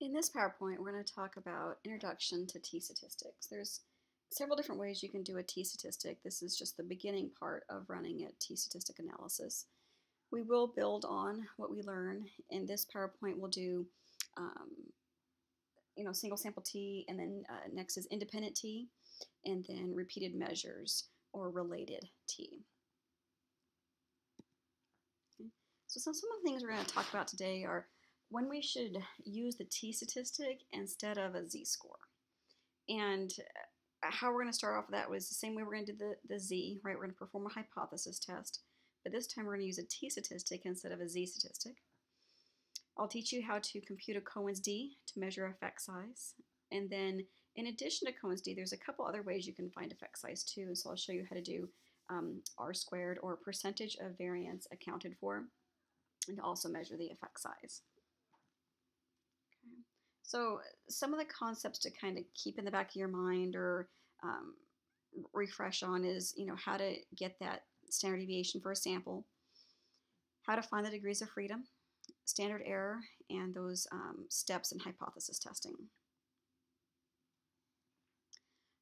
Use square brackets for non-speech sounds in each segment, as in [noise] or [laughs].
In this PowerPoint, we're going to talk about Introduction to T-Statistics. There's several different ways you can do a T-statistic. This is just the beginning part of running a T-statistic analysis. We will build on what we learn. In this PowerPoint, we'll do um, you know, single sample T, and then uh, next is independent T, and then repeated measures or related T. Okay. So some, some of the things we're going to talk about today are when we should use the t-statistic instead of a z-score. And uh, how we're going to start off with that was the same way we're going to do the, the z, right? We're going to perform a hypothesis test, but this time we're going to use a t-statistic instead of a z-statistic. I'll teach you how to compute a Cohen's d to measure effect size. And then in addition to Cohen's d, there's a couple other ways you can find effect size too. and So I'll show you how to do um, r squared or percentage of variance accounted for and also measure the effect size. So some of the concepts to kind of keep in the back of your mind or um, refresh on is, you know, how to get that standard deviation for a sample, how to find the degrees of freedom, standard error, and those um, steps in hypothesis testing.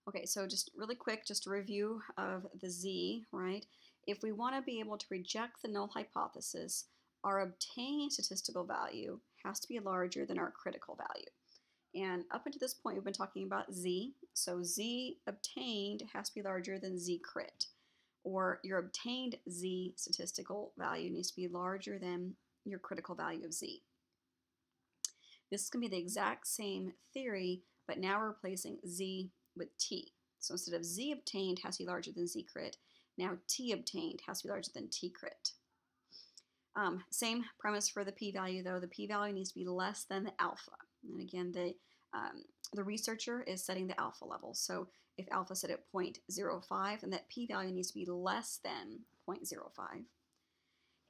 Okay, so just really quick, just a review of the Z, right? If we want to be able to reject the null hypothesis, our obtained statistical value has to be larger than our critical value. And up until this point, we've been talking about Z. So Z obtained has to be larger than Z crit. Or your obtained Z statistical value needs to be larger than your critical value of Z. This is going to be the exact same theory, but now we're replacing Z with T. So instead of Z obtained has to be larger than Z crit, now T obtained has to be larger than T crit. Um, same premise for the p-value though. The p-value needs to be less than the alpha. And again, the, um, the researcher is setting the alpha level. So if alpha set at 0.05, then that p-value needs to be less than 0.05.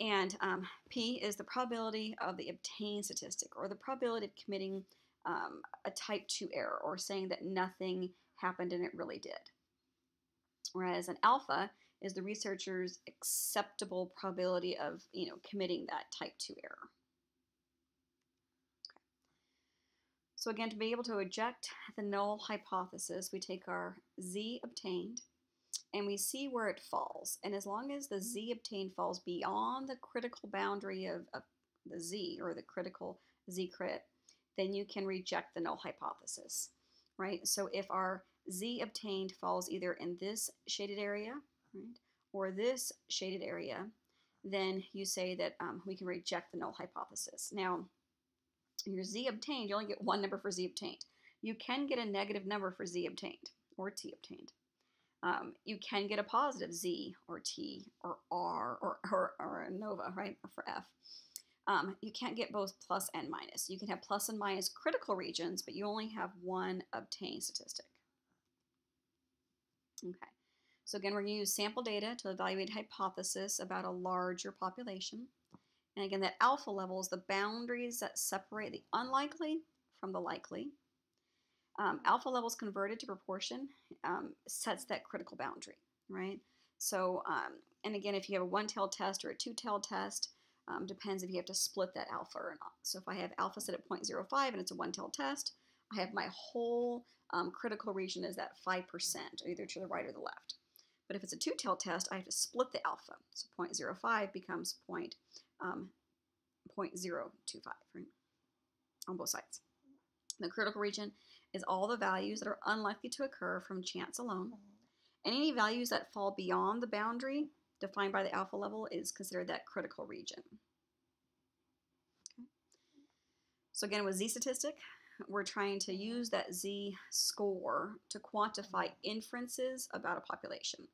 And um, p is the probability of the obtained statistic, or the probability of committing um, a type 2 error, or saying that nothing happened and it really did. Whereas an alpha is the researcher's acceptable probability of you know committing that type 2 error. So again, to be able to reject the null hypothesis, we take our z obtained and we see where it falls. And as long as the z obtained falls beyond the critical boundary of, of the z or the critical z crit, then you can reject the null hypothesis, right? So if our z obtained falls either in this shaded area, right, or this shaded area, then you say that um, we can reject the null hypothesis. Now, your z obtained, you only get one number for z obtained. You can get a negative number for z obtained or t obtained. Um, you can get a positive z or t or r or, or, or ANOVA, right, or for f. Um, you can't get both plus and minus. You can have plus and minus critical regions, but you only have one obtained statistic. Okay, so again, we're going to use sample data to evaluate hypothesis about a larger population. And again, that alpha level is the boundaries that separate the unlikely from the likely. Um, alpha levels converted to proportion um, sets that critical boundary, right? So, um, and again, if you have a one-tailed test or a two-tailed test, um, depends if you have to split that alpha or not. So if I have alpha set at 0.05 and it's a one-tailed test, I have my whole um, critical region is that 5%, either to the right or the left. But if it's a two-tailed test, I have to split the alpha. So 0.05 becomes point, um, 0.025 right, on both sides. The critical region is all the values that are unlikely to occur from chance alone. And any values that fall beyond the boundary defined by the alpha level is considered that critical region. Okay. So again, with z-statistic, we're trying to use that z-score to quantify inferences about a population.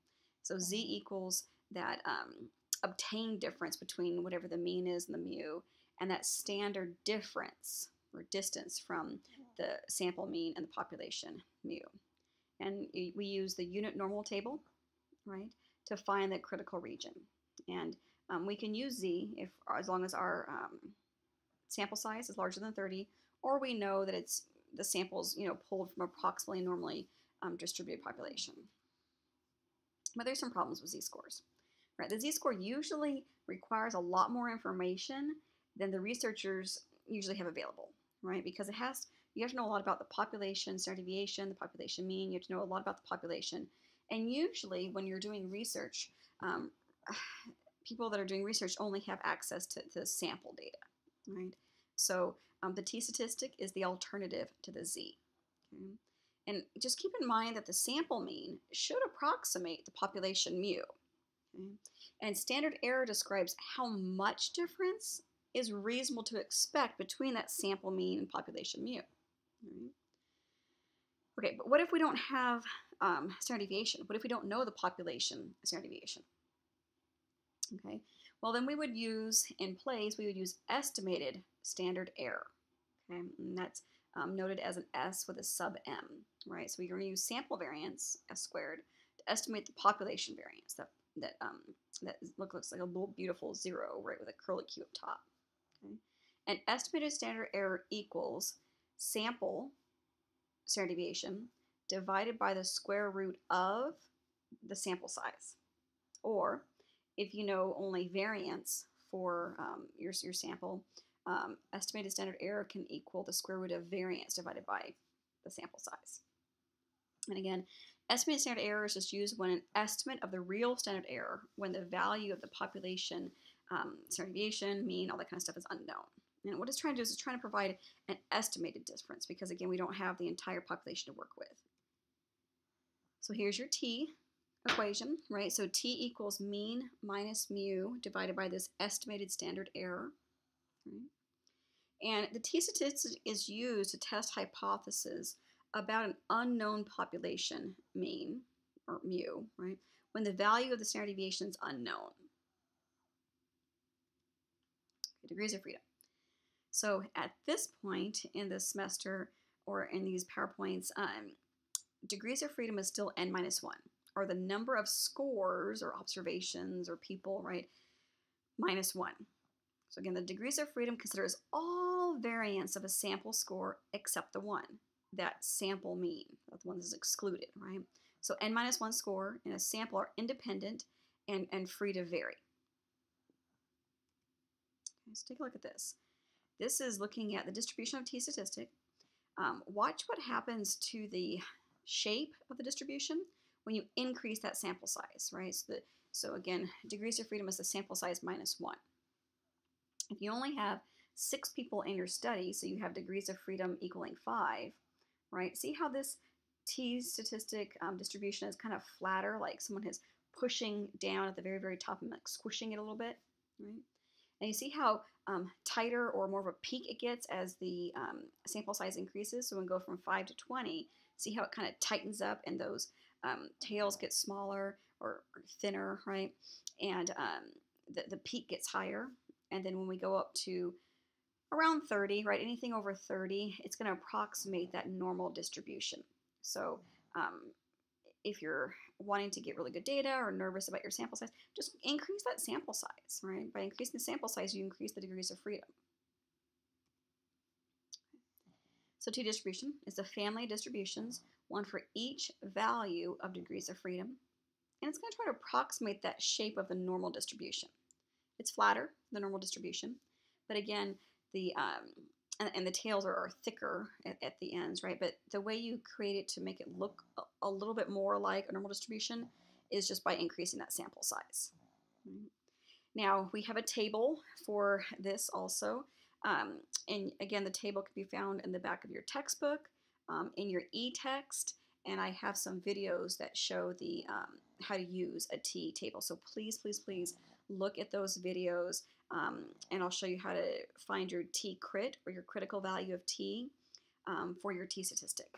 So z equals that um, obtained difference between whatever the mean is and the mu, and that standard difference or distance from the sample mean and the population mu. And we use the unit normal table, right, to find the critical region. And um, we can use z if as long as our um, sample size is larger than 30, or we know that it's the samples, you know, pulled from approximately normally um, distributed population. But there's some problems with z-scores. Right, the z-score usually requires a lot more information than the researchers usually have available. right? Because it has you have to know a lot about the population, standard deviation, the population mean. You have to know a lot about the population. And usually, when you're doing research, um, [sighs] people that are doing research only have access to the sample data, right? So um, the t statistic is the alternative to the z. Okay? And just keep in mind that the sample mean should approximate the population mu. And standard error describes how much difference is reasonable to expect between that sample mean and population mu. Okay, but what if we don't have um, standard deviation? What if we don't know the population standard deviation? Okay, well then we would use, in place, we would use estimated standard error. Okay, and that's um, noted as an S with a sub M, right? So we're going to use sample variance, S squared, to estimate the population variance that that um, that look, looks like a little beautiful zero, right, with a curly Q up top. Okay, and estimated standard error equals sample standard deviation divided by the square root of the sample size. Or if you know only variance for um, your, your sample, um, estimated standard error can equal the square root of variance divided by the sample size. And again, estimated standard error is just used when an estimate of the real standard error, when the value of the population, um, standard deviation, mean, all that kind of stuff is unknown. And what it's trying to do is it's trying to provide an estimated difference because, again, we don't have the entire population to work with. So here's your t equation, right? So t equals mean minus mu divided by this estimated standard error. Right? And the t statistic is used to test hypotheses about an unknown population mean, or mu, right? When the value of the standard deviation is unknown. Okay, degrees of freedom. So at this point in the semester or in these PowerPoints, um, degrees of freedom is still n minus 1, or the number of scores or observations or people, right, minus 1. So again, the degrees of freedom considers all variants of a sample score except the one, that sample mean, the one that's excluded, right? So n minus 1 score and a sample are independent and, and free to vary. Okay, let's take a look at this. This is looking at the distribution of t-statistic. Um, watch what happens to the shape of the distribution when you increase that sample size, right? So, the, so again, degrees of freedom is the sample size minus one. If you only have six people in your study, so you have degrees of freedom equaling five, right? See how this t-statistic um, distribution is kind of flatter, like someone is pushing down at the very, very top and like squishing it a little bit, right? And you see how um, tighter or more of a peak it gets as the um, sample size increases. So when we go from 5 to 20, see how it kind of tightens up and those um, tails get smaller or, or, thinner, right? And um, the, the peak gets higher. And then when we go up to around 30, right, anything over 30, it's going to approximate that normal distribution. So um, if you're wanting to get really good data or nervous about your sample size, just increase that sample size, right? By increasing the sample size, you increase the degrees of freedom. So t-distribution is a family of distributions, one for each value of degrees of freedom. And it's going to try to approximate that shape of the normal distribution. It's flatter, the normal distribution. But again, the um, and, and, the tails are, are thicker at, at, the ends, right? But the way you create it to make it look a, a, little bit more like a normal distribution is just by increasing that sample size. Now, we have a table for this also. Um, and again, the table can be found in the back of your textbook, um, in your e-text, and I have some videos that show the um, how to use a T table. So please, please, please look at those videos um, and I'll show you how to find your T crit or your critical value of T um, for your T statistic.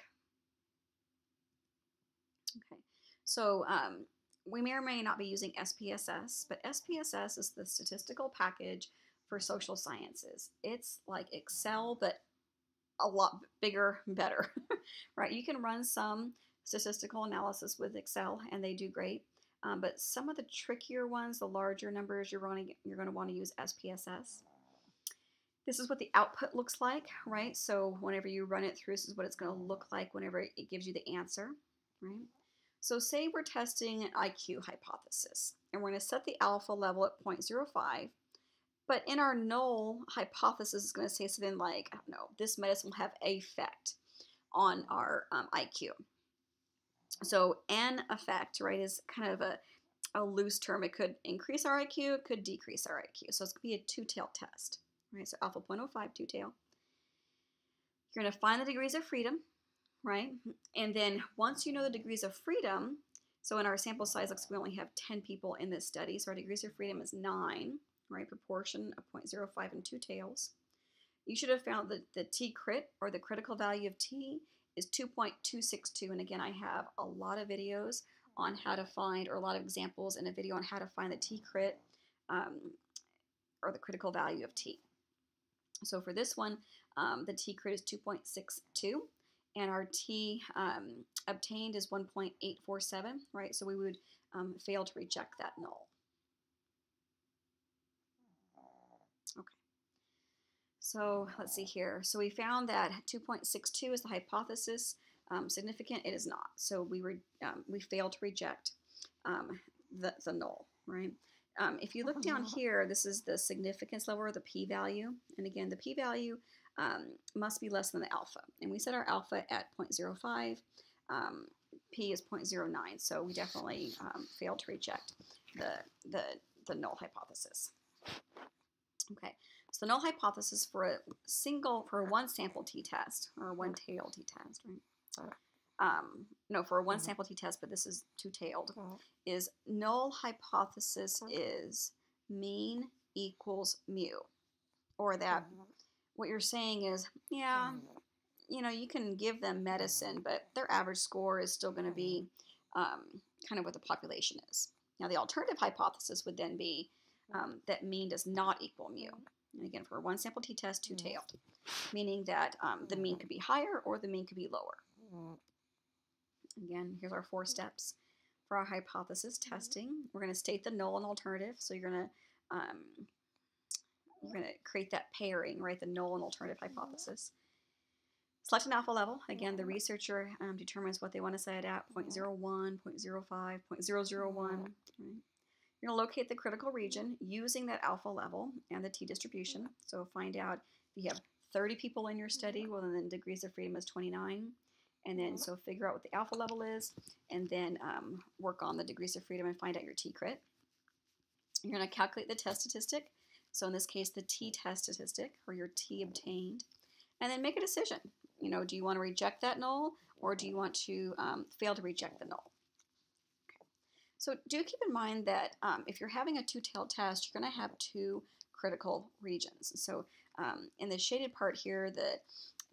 Okay, so um, we may or may not be using SPSS, but SPSS is the statistical package for social sciences. It's like Excel, but a lot bigger better, [laughs] right? You can run some statistical analysis with Excel and they do great. Um, but some of the trickier ones, the larger numbers, you're, running, you're going to want to use SPSS. This is what the output looks like, right? So whenever you run it through, this is what it's going to look like whenever it gives you the answer, right? So say we're testing an IQ hypothesis, and we're going to set the alpha level at 0.05, But in our null hypothesis, is going to say something like, I don't know, this medicine will have effect on our um, IQ. So an effect, right, is kind of a, a loose term. It could increase our IQ, it could decrease our IQ. So it's going to be a two-tailed test, right? So alpha 0.05, two-tail. You're going to find the degrees of freedom, right? And then once you know the degrees of freedom, so in our sample size, looks we only have 10 people in this study, so our degrees of freedom is 9, right? Proportion of 0.05 and two tails. You should have found that the T crit, or the critical value of T, is 2.262. And again, I have a lot of videos on how to find, or a lot of examples in a video on how to find the T crit, um, or the critical value of T. So for this one, um, the T crit is 2.62 and our T um, obtained is 1.847, right? So we would um, fail to reject that null. Okay. So let's see here. So we found that 2.62 is the hypothesis. Um, significant, it is not. So we were um, we failed to reject um, the, the null, right? Um, if you look down here, this is the significance level or the p-value. And again, the p-value um, must be less than the alpha. And we set our alpha at 0.05. Um, P is 0.09, so we definitely um, failed to reject the, the, the null hypothesis. Okay, so the null hypothesis for a single, for a one sample t-test, or a one tail t-test, right? Um, no, for a one sample t-test, but this is two-tailed, is null hypothesis is mean equals mu, or that what you're saying is, yeah, you know, you can give them medicine, but their average score is still going to be um, kind of what the population is. Now, the alternative hypothesis would then be um, that mean does not equal mu. And again, for one sample t-test, two-tailed, mm-hmm. meaning that um, the mean mm-hmm. could be higher or the mean could be lower. Mm-hmm. Again, here's our four steps for our hypothesis testing. We're going to state the null and alternative. So you're going to um, we're going to create that pairing, right, the null and alternative hypothesis. Select an alpha level. Again, the researcher um, determines what they want to set it at, 0.01, 0.05, 0.001. Right? You're going to locate the critical region using that alpha level and the t-distribution. So find out if you have 30 people in your study, well then degrees of freedom is 29. And then so figure out what the alpha level is and then um, work on the degrees of freedom and find out your t-crit. You're going to calculate the test statistic. So in this case, the t-test statistic, or your t obtained, and then make a decision. You know, do you want to reject that null, or do you want to um, fail to reject the null? So do keep in mind that um, if you're having a two-tailed test, you're going to have two critical regions. So um, in the shaded part here, the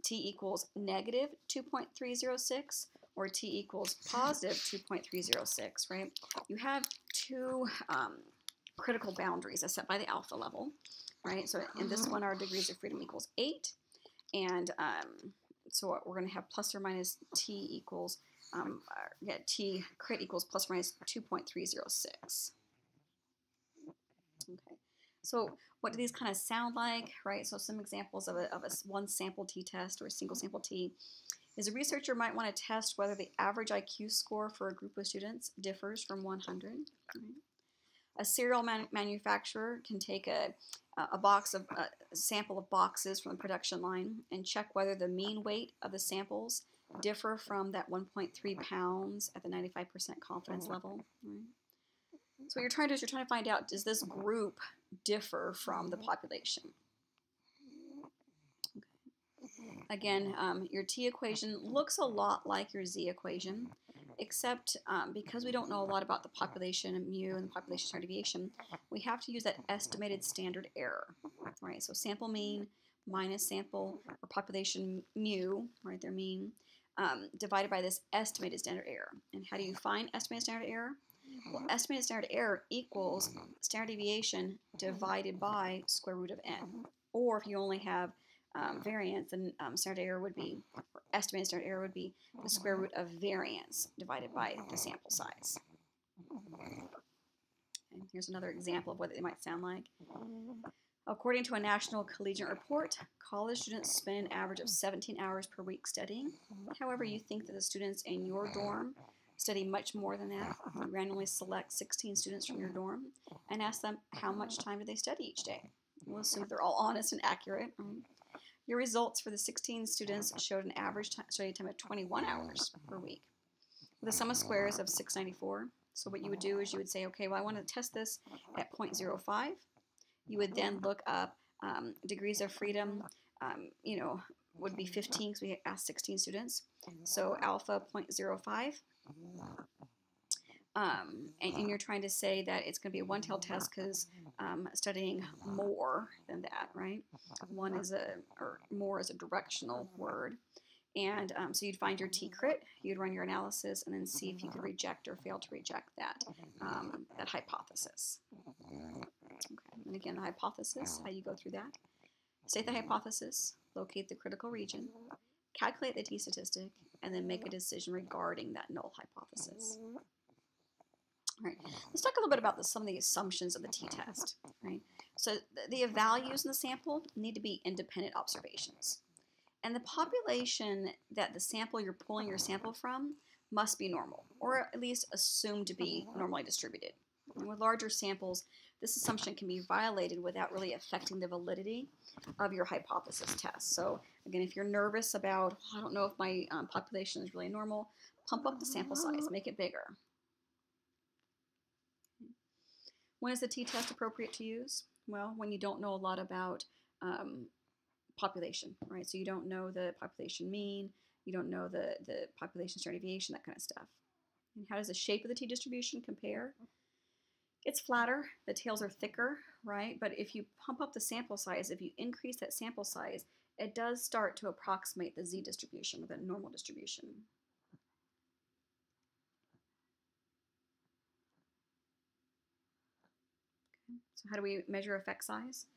t equals negative 2.306 or t equals positive 2.306, right? You have two um, critical boundaries as set by the alpha level, right? So in this one, our degrees of freedom equals 8. And um, so we're going to have plus or minus t equals, um, yeah, t crit equals plus or minus 2.306. Okay. So what do these kind of sound like, right? So some examples of a, of a one sample t-test or a single sample t is a researcher might want to test whether the average IQ score for a group of students differs from 100. Right? A cereal man manufacturer can take a, a box of a sample of boxes from the production line and check whether the mean weight of the samples differ from that 1.3 pounds at the 95% confidence level. Right? So what you're trying to do is you're trying to find out does this group differ from the population? Okay. Again, um, your T equation looks a lot like your Z equation except um, because we don't know a lot about the population mu and the population standard deviation, we have to use that estimated standard error, right? So sample mean minus sample or population mu, right, their mean, um, divided by this estimated standard error. And how do you find estimated standard error? Well, estimated standard error equals standard deviation divided by square root of n. Or if you only have um, variance, then um, standard error would be, estimated standard error would be the square root of variance divided by the sample size. And here's another example of what they might sound like. According to a national collegiate report, college students spend an average of 17 hours per week studying. However, you think that the students in your dorm study much more than that. You randomly select 16 students from your dorm and ask them how much time do they study each day. We'll assume they're all [laughs] honest and accurate. Your results for the 16 students showed an average study time of 21 hours per week The sum of squares of 694. So what you would do is you would say, okay, well, I want to test this at 0.05. You would then look up um, degrees of freedom, um, you know, would be 15 because we asked 16 students. So alpha 0.05. Um, and, and, you're trying to say that it's going to be a one-tailed test because um, studying more than that, right? One is a, or more is a directional word. And um, so you'd find your T-crit, you'd run your analysis, and then see if you could reject or fail to reject that, um, that hypothesis. And again, the hypothesis, how you go through that. State the mm-hmm. hypothesis, locate the critical region, calculate the t-statistic, and then make a decision regarding that null hypothesis. All right, let's talk a little bit about the, some of the assumptions of the t-test. Right, so the, the values in the sample need to be independent observations, and the population that the sample you're pulling your sample from must be normal, or at least assumed to be normally distributed. And with larger samples, this assumption can be violated without really affecting the validity of your hypothesis test. So again, if you're nervous about, I don't know if my um, population is really normal, pump up the sample size, make it bigger. When is the t-test appropriate to use? Well, when you don't know a lot about um, population, right? So you don't know the population mean, you don't know the, the population standard deviation, that kind of stuff. And how does the shape of the t-distribution compare? It's flatter, the tails are thicker, right? But if you pump up the sample size, if you increase that sample size, it does start to approximate the z distribution, the normal distribution. Okay. So how do we measure effect size?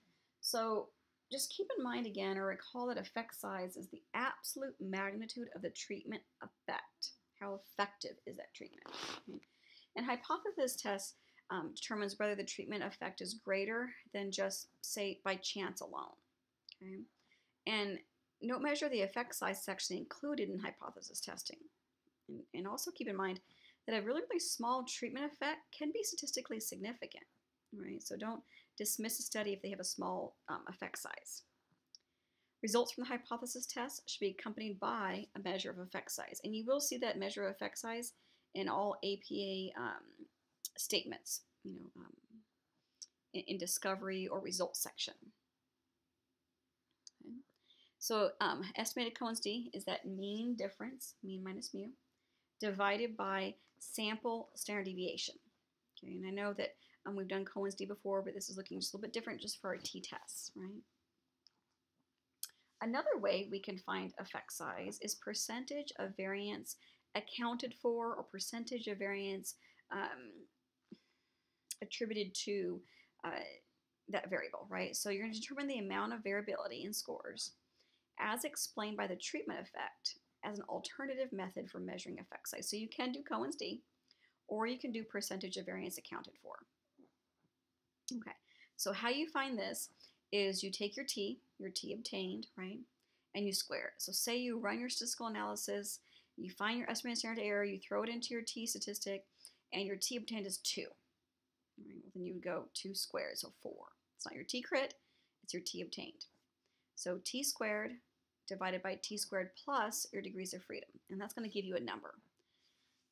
So just keep in mind again, or recall that effect size is the absolute magnitude of the treatment effect. How effective is that treatment? Okay. And hypothesis tests um, determines whether the treatment effect is greater than just, say, by chance alone. Okay? And note measure the effect size is actually included in hypothesis testing. And, and also keep in mind that a really, really small treatment effect can be statistically significant, right? So don't dismiss a study if they have a small um, effect size. Results from the hypothesis test should be accompanied by a measure of effect size. And you will see that measure of effect size in all APA um, statements, you know, um, in, in, discovery or results section. Okay. So um, estimated Cohen's d is that mean difference, mean minus mu, divided by sample standard deviation. Okay, and I know that um, we've done Cohen's d before, but this is looking just a little bit different just for our t-tests, right? Another way we can find effect size is percentage of variance accounted for or percentage of variance um, attributed to uh, that variable, right? So you're going to determine the amount of variability in scores as explained by the treatment effect as an alternative method for measuring effect size. So you can do Cohen's d, or you can do percentage of variance accounted for. Okay, so how you find this is you take your t, your t obtained, right, and you square it. So say you run your statistical analysis, you find your estimated standard error, you throw it into your t statistic, and your t obtained is 2. Then you would go 2 squared, so 4. It's not your t crit, it's your t obtained. So t squared divided by t squared plus your degrees of freedom, and that's going to give you a number.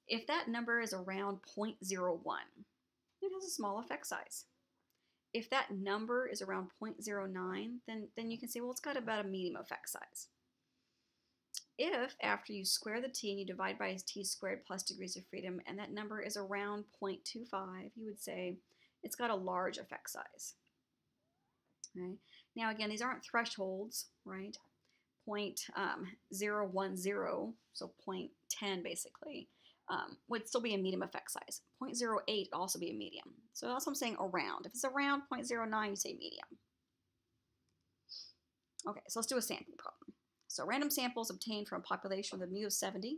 If that number is around 0.01, it has a small effect size. If that number is around 0.09, then, then you can say, well, it's got about a medium effect size. If after you square the t and you divide by t squared plus degrees of freedom, and that number is around 0.25, you would say it's got a large effect size. Okay. Now again, these aren't thresholds, right? Um, 0.010, so 0.10 basically, um, would still be a medium effect size. 0.08 would also be a medium. So that's what I'm saying around. If it's around 0.09, you say medium. Okay, so let's do a sampling problem. So random samples obtained from a population with a mu of 70.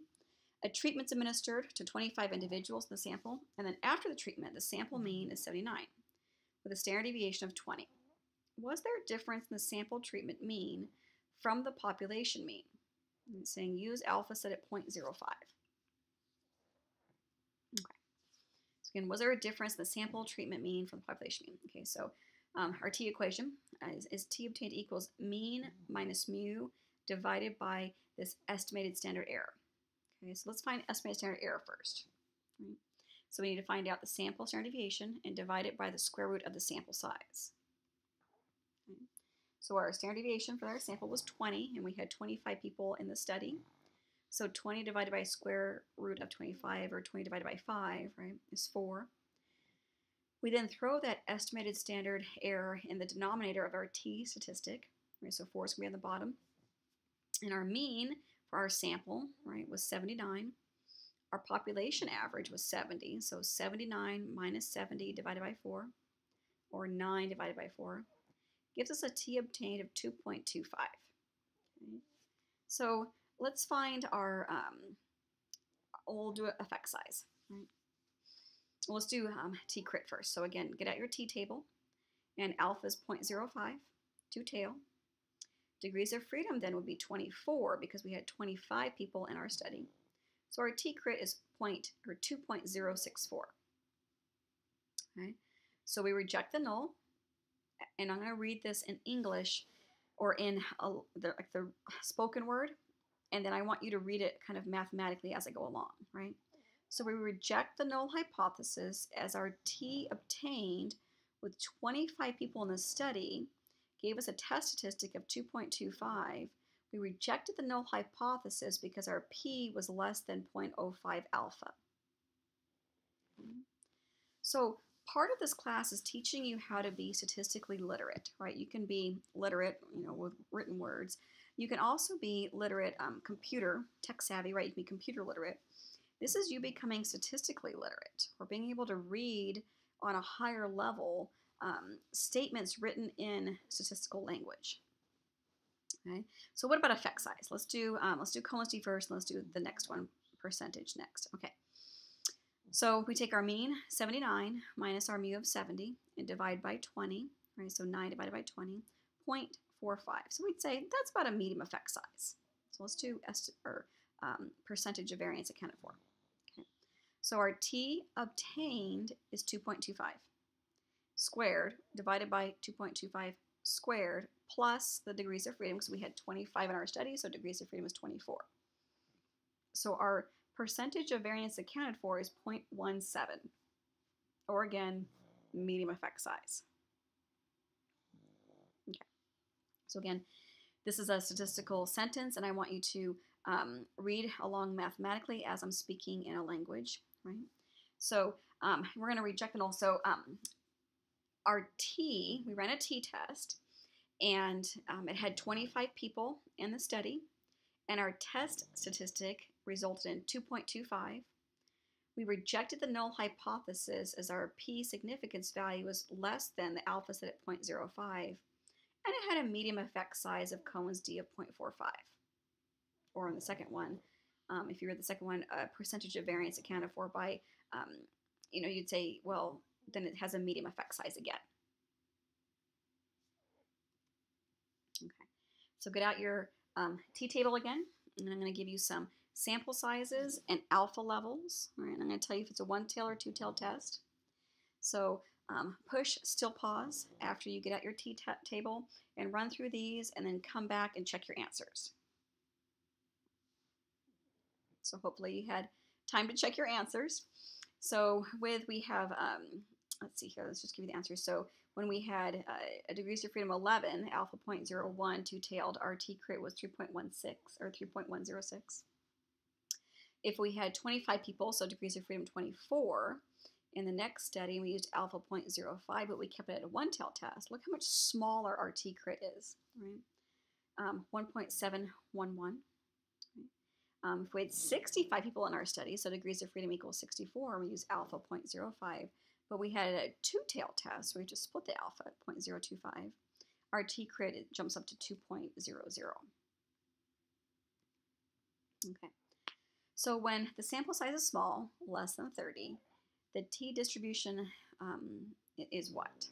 A treatment's administered to 25 individuals in the sample, and then after the treatment, the sample mean is 79, with a standard deviation of 20. Was there a difference in the sample treatment mean from the population mean? It's saying use alpha set at 0.05. Okay. So again, was there a difference in the sample treatment mean from the population mean? Okay, so um, our t equation is, is t obtained equals mean minus mu divided by this estimated standard error. Okay, so let's find estimated standard error first. So we need to find out the sample standard deviation and divide it by the square root of the sample size. So our standard deviation for our sample was 20, and we had 25 people in the study. So 20 divided by square root of 25, or 20 divided by 5, right, is 4. We then throw that estimated standard error in the denominator of our t statistic, right, so 4 is going to be on the bottom. And our mean for our sample, right, was 79. Our population average was 70, so 79 minus 70 divided by 4, or 9 divided by 4, gives us a t obtained of 2.25. Okay. So let's find our, um, we'll do effect size. Right? Let's do um, t crit first. So again, get out your t table, and alpha is 0.05, 2 tail. Degrees of freedom then would be 24 because we had 25 people in our study. So our t crit is point or 2.064. Okay, so we reject the null, and I'm going to read this in English or in a, the, like the spoken word, and then I want you to read it kind of mathematically as I go along, right? So we reject the null hypothesis as our t obtained with 25 people in the study gave us a test statistic of 2.25. We rejected the null hypothesis because our p was less than 0.05 alpha. So part of this class is teaching you how to be statistically literate, right? You can be literate, you know, with written words. You can also be literate um, computer, tech savvy, right? You can be computer literate. This is you becoming statistically literate or being able to read on a higher level um, statements written in statistical language. Okay, so what about effect size? Let's do um, let's do Cohen's d first, and let's do the next one, percentage next. Okay, so we take our mean 79 minus our mu of 70 and divide by 20. Right, so 9 divided by 20, 0.45. So we'd say that's about a medium effect size. So let's do or um, percentage of variance accounted for. Okay. So our t obtained is 2.25 squared divided by 2.25 squared plus the degrees of freedom because we had 25 in our study, so degrees of freedom is 24. So our percentage of variance accounted for is 0.17, or again, medium effect size. Okay. So again, this is a statistical sentence, and I want you to um, read along mathematically as I'm speaking in a language, right? So um, we're going to reject and also um, our T, we ran a T test, and um, it had 25 people in the study, and our test statistic resulted in 2.25. We rejected the null hypothesis as our p significance value was less than the alpha set at 0.05, and it had a medium effect size of Cohen's d of 0.45. Or in the second one, um, if you read the second one, a percentage of variance accounted for by, um, you know, you'd say, well, then it has a medium effect size again. Okay, so get out your um, t-table again, and I'm going to give you some sample sizes and alpha levels. All right, I'm going to tell you if it's a one-tail or two-tail test. So um, push, still pause after you get out your t-table and run through these, and then come back and check your answers. So hopefully you had time to check your answers. So with we have um, let's see here, let's just give you the answers. So when we had uh, a degrees of freedom 11, alpha 0.01, two-tailed, our T crit was 3.16 or 3.106. If we had 25 people, so degrees of freedom 24, in the next study we used alpha 0.05, but we kept it at a one-tailed test. Look how much smaller our T crit is, right? Um, 1.711. Um, if we had 65 people in our study, so degrees of freedom equals 64, we use alpha 0.05 but we had a two-tail test, so we just split the alpha at 0.025. Our t-crit jumps up to 2.00. Okay, so when the sample size is small, less than 30, the t-distribution um, is what?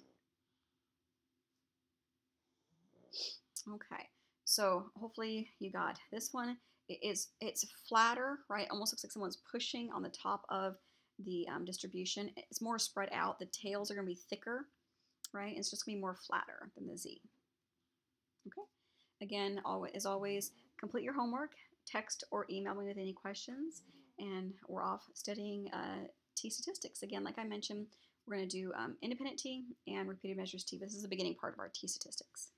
Okay, so hopefully you got this one. It is it's flatter, right? Almost looks like someone's pushing on the top of the um, distribution. It's more spread out. The tails are going to be thicker right? It's just going to be more flatter than the z. Okay. Again, always, as always, complete your homework, text or email me with any questions, and we're off studying uh, t statistics. Again, like I mentioned, we're going to do um, independent t and repeated measures t. This is the beginning part of our t statistics.